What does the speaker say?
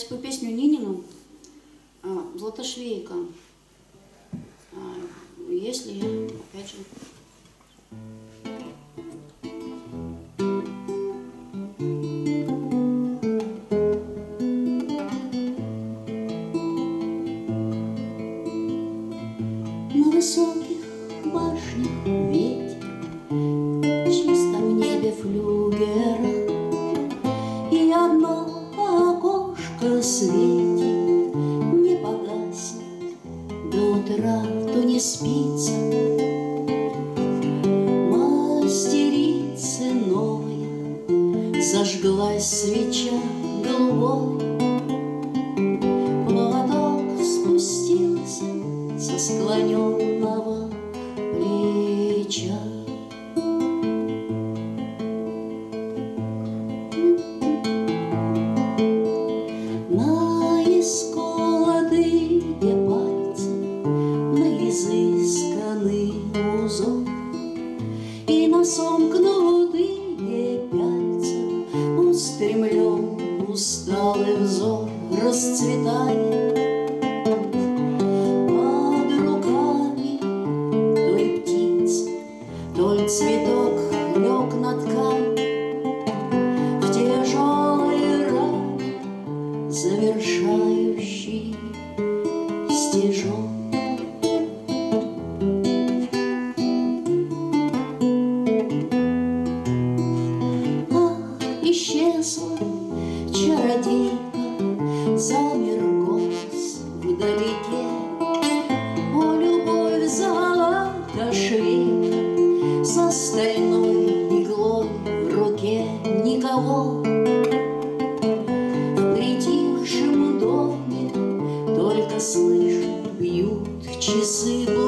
спою песню Нинину а, «Златошвейка». А, если, опять же, На высоких башнях ветер, В чистом небе флюгера, светит, Не погаснет до утра, То не спится. Мастерицы новая, Зажглась свеча голубой, Платок спустился со склоненного плеча. На сомкнутые пяльца устремлен усталый взор расцветает под руками той птицы, той цветок лег на ткань в тяжелый ран, завершающий стежок. исчезла чародейка, замер голос вдалеке. О, любовь золото швейка со стальной иглой в руке никого. В притихшем доме только слышу бьют часы.